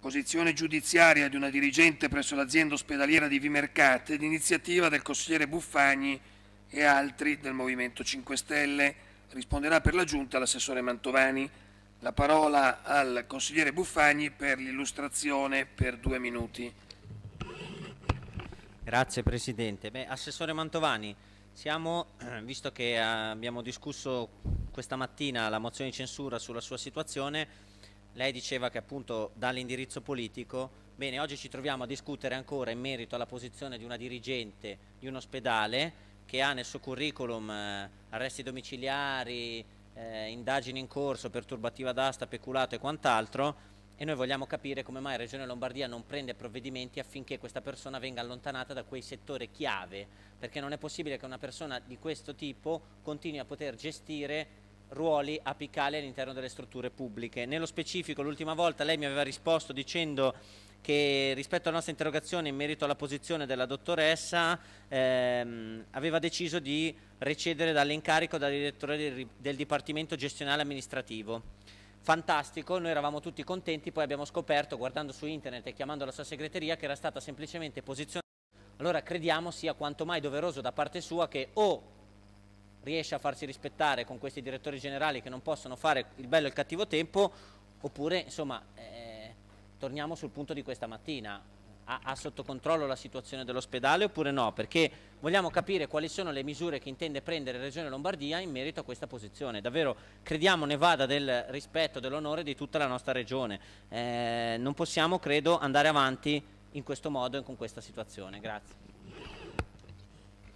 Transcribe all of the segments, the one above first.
posizione giudiziaria di una dirigente presso l'azienda ospedaliera di Vimercate d'iniziativa del consigliere Buffagni e altri del Movimento 5 Stelle. Risponderà per la Giunta l'assessore Mantovani. La parola al consigliere Buffagni per l'illustrazione per due minuti. Grazie Presidente. Beh, Assessore Mantovani, siamo, visto che abbiamo discusso questa mattina la mozione di censura sulla sua situazione, lei diceva che appunto dall'indirizzo politico, bene, oggi ci troviamo a discutere ancora in merito alla posizione di una dirigente di un ospedale che ha nel suo curriculum eh, arresti domiciliari, eh, indagini in corso, perturbativa d'asta, peculato e quant'altro e noi vogliamo capire come mai Regione Lombardia non prende provvedimenti affinché questa persona venga allontanata da quei settori chiave, perché non è possibile che una persona di questo tipo continui a poter gestire ruoli apicali all'interno delle strutture pubbliche. Nello specifico l'ultima volta lei mi aveva risposto dicendo che rispetto alla nostra interrogazione in merito alla posizione della dottoressa ehm, aveva deciso di recedere dall'incarico da direttore del, del Dipartimento Gestionale Amministrativo. Fantastico, noi eravamo tutti contenti, poi abbiamo scoperto guardando su internet e chiamando la sua segreteria che era stata semplicemente posizionata. Allora crediamo sia quanto mai doveroso da parte sua che o riesce a farsi rispettare con questi direttori generali che non possono fare il bello e il cattivo tempo, oppure insomma eh, torniamo sul punto di questa mattina. Ha, ha sotto controllo la situazione dell'ospedale oppure no? Perché vogliamo capire quali sono le misure che intende prendere Regione Lombardia in merito a questa posizione. Davvero crediamo ne vada del rispetto, dell'onore di tutta la nostra regione. Eh, non possiamo, credo, andare avanti in questo modo e con questa situazione. Grazie.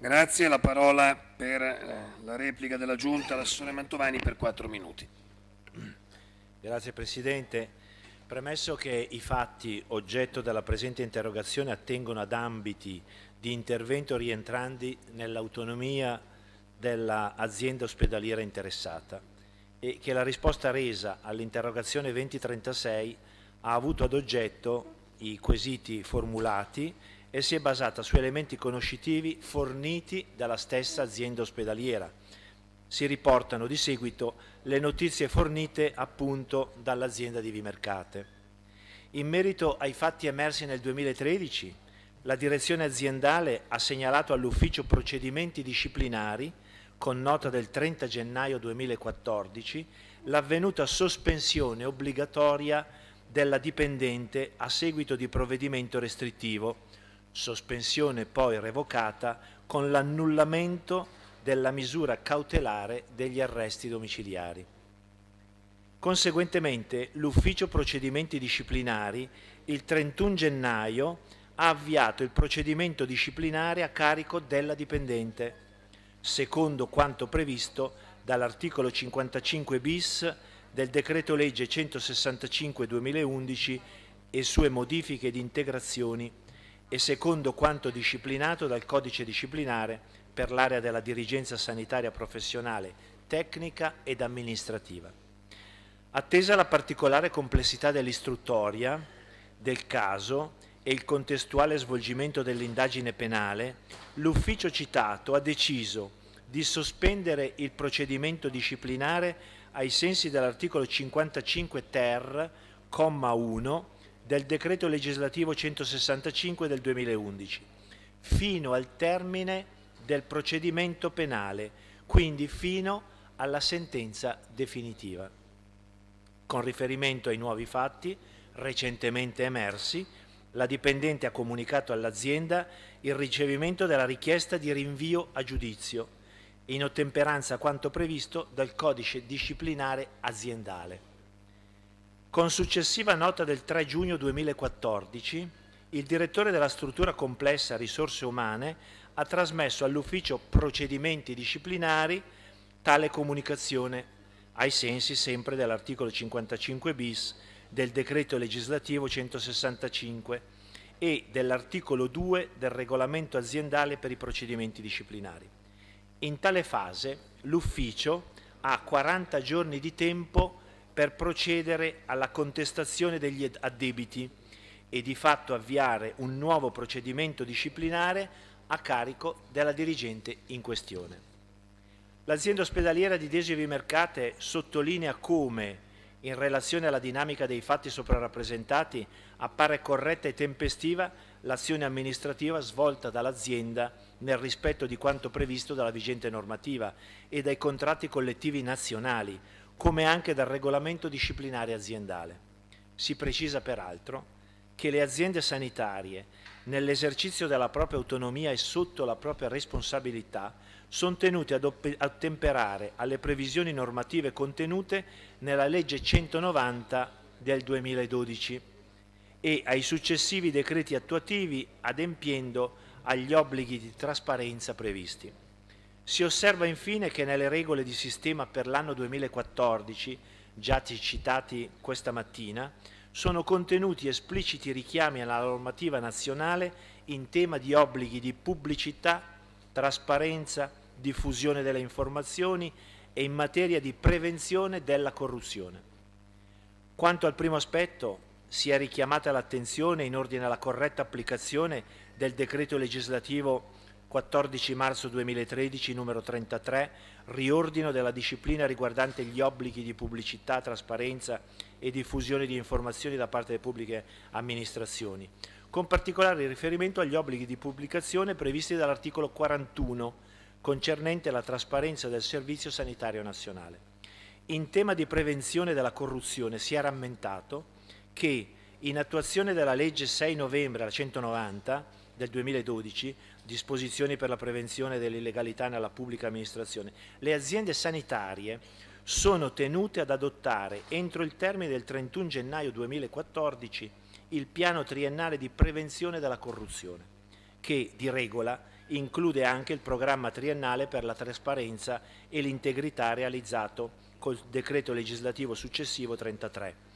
Grazie, la parola per eh, la replica della Giunta all'assessore Mantovani per quattro minuti. Grazie Presidente. Premesso che i fatti oggetto della presente interrogazione attengono ad ambiti di intervento rientranti nell'autonomia dell'azienda ospedaliera interessata e che la risposta resa all'interrogazione 2036 ha avuto ad oggetto i quesiti formulati e si è basata su elementi conoscitivi forniti dalla stessa azienda ospedaliera. Si riportano di seguito le notizie fornite appunto dall'azienda di Vimercate. In merito ai fatti emersi nel 2013, la direzione aziendale ha segnalato all'ufficio procedimenti disciplinari con nota del 30 gennaio 2014 l'avvenuta sospensione obbligatoria della dipendente a seguito di provvedimento restrittivo sospensione poi revocata con l'annullamento della misura cautelare degli arresti domiciliari. Conseguentemente l'Ufficio Procedimenti Disciplinari il 31 gennaio ha avviato il procedimento disciplinare a carico della dipendente, secondo quanto previsto dall'articolo 55 bis del decreto legge 165-2011 e sue modifiche ed integrazioni e secondo quanto disciplinato dal codice disciplinare per l'area della dirigenza sanitaria professionale, tecnica ed amministrativa. Attesa la particolare complessità dell'istruttoria, del caso e il contestuale svolgimento dell'indagine penale, l'ufficio citato ha deciso di sospendere il procedimento disciplinare ai sensi dell'articolo 55 ter, comma 1, del decreto legislativo 165 del 2011, fino al termine del procedimento penale, quindi fino alla sentenza definitiva. Con riferimento ai nuovi fatti recentemente emersi, la dipendente ha comunicato all'azienda il ricevimento della richiesta di rinvio a giudizio, in ottemperanza a quanto previsto dal codice disciplinare aziendale. Con successiva nota del 3 giugno 2014, il direttore della struttura complessa risorse umane ha trasmesso all'ufficio procedimenti disciplinari tale comunicazione ai sensi sempre dell'articolo 55 bis del decreto legislativo 165 e dell'articolo 2 del regolamento aziendale per i procedimenti disciplinari. In tale fase l'ufficio ha 40 giorni di tempo per procedere alla contestazione degli addebiti e di fatto avviare un nuovo procedimento disciplinare a carico della dirigente in questione. L'azienda ospedaliera di Desio Vimercate sottolinea come in relazione alla dinamica dei fatti soprarappresentati, appare corretta e tempestiva l'azione amministrativa svolta dall'azienda nel rispetto di quanto previsto dalla vigente normativa e dai contratti collettivi nazionali, come anche dal regolamento disciplinare aziendale. Si precisa peraltro che le aziende sanitarie, nell'esercizio della propria autonomia e sotto la propria responsabilità, sono tenute ad ottemperare alle previsioni normative contenute nella legge 190 del 2012 e ai successivi decreti attuativi adempiendo agli obblighi di trasparenza previsti. Si osserva infine che nelle regole di sistema per l'anno 2014, già citati questa mattina, sono contenuti espliciti richiami alla normativa nazionale in tema di obblighi di pubblicità, trasparenza, diffusione delle informazioni e in materia di prevenzione della corruzione. Quanto al primo aspetto, si è richiamata l'attenzione in ordine alla corretta applicazione del decreto legislativo 14 marzo 2013 numero 33, riordino della disciplina riguardante gli obblighi di pubblicità, trasparenza e diffusione di informazioni da parte delle pubbliche amministrazioni, con particolare riferimento agli obblighi di pubblicazione previsti dall'articolo 41 concernente la trasparenza del Servizio Sanitario Nazionale. In tema di prevenzione della corruzione si è rammentato che, in attuazione della legge 6 novembre 190 del 2012, disposizioni per la prevenzione dell'illegalità nella pubblica amministrazione, le aziende sanitarie sono tenute ad adottare entro il termine del 31 gennaio 2014 il piano triennale di prevenzione della corruzione, che di regola include anche il programma triennale per la trasparenza e l'integrità realizzato col decreto legislativo successivo 33.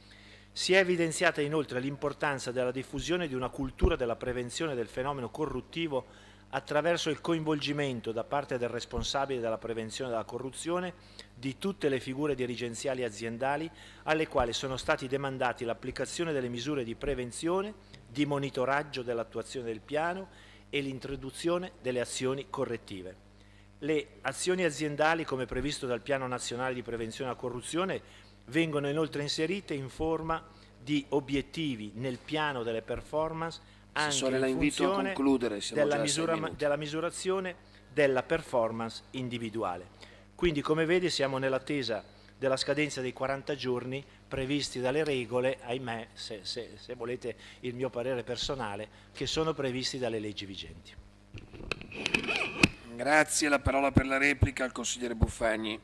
Si è evidenziata inoltre l'importanza della diffusione di una cultura della prevenzione del fenomeno corruttivo attraverso il coinvolgimento da parte del responsabile della prevenzione della corruzione di tutte le figure dirigenziali aziendali alle quali sono stati demandati l'applicazione delle misure di prevenzione, di monitoraggio dell'attuazione del piano e l'introduzione delle azioni correttive. Le azioni aziendali, come previsto dal Piano Nazionale di Prevenzione della Corruzione, vengono inoltre inserite in forma di obiettivi nel piano delle performance anche in funzione della, misura, della misurazione della performance individuale. Quindi come vede siamo nell'attesa della scadenza dei 40 giorni previsti dalle regole, ahimè, se, se, se volete il mio parere personale, che sono previsti dalle leggi vigenti. Grazie, la parola per la replica al consigliere Buffagni.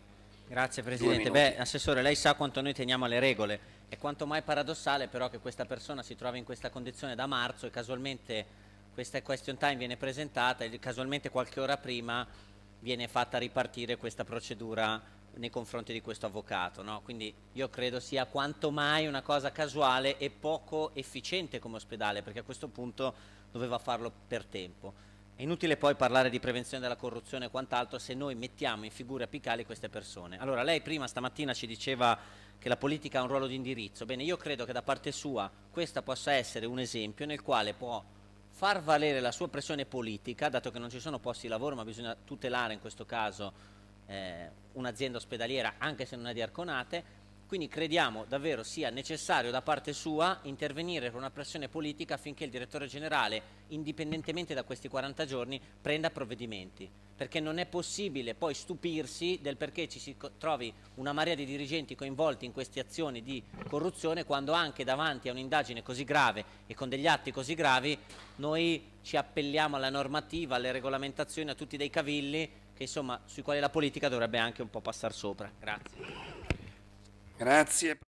Grazie Presidente. Beh, Assessore, lei sa quanto noi teniamo alle regole. È quanto mai paradossale però che questa persona si trovi in questa condizione da marzo e casualmente questa question time viene presentata e casualmente qualche ora prima viene fatta ripartire questa procedura nei confronti di questo avvocato. No? Quindi io credo sia quanto mai una cosa casuale e poco efficiente come ospedale, perché a questo punto doveva farlo per tempo. È inutile poi parlare di prevenzione della corruzione e quant'altro se noi mettiamo in figure apicali queste persone. Allora, lei prima stamattina ci diceva che la politica ha un ruolo di indirizzo. Bene, io credo che da parte sua questa possa essere un esempio nel quale può far valere la sua pressione politica, dato che non ci sono posti di lavoro, ma bisogna tutelare in questo caso eh, un'azienda ospedaliera anche se non è di Arconate, quindi crediamo davvero sia necessario da parte sua intervenire con una pressione politica affinché il direttore generale, indipendentemente da questi 40 giorni, prenda provvedimenti, perché non è possibile poi stupirsi del perché ci si trovi una marea di dirigenti coinvolti in queste azioni di corruzione quando anche davanti a un'indagine così grave e con degli atti così gravi noi ci appelliamo alla normativa, alle regolamentazioni, a tutti dei cavilli che insomma sui quali la politica dovrebbe anche un po' passare sopra. Grazie. Grazie.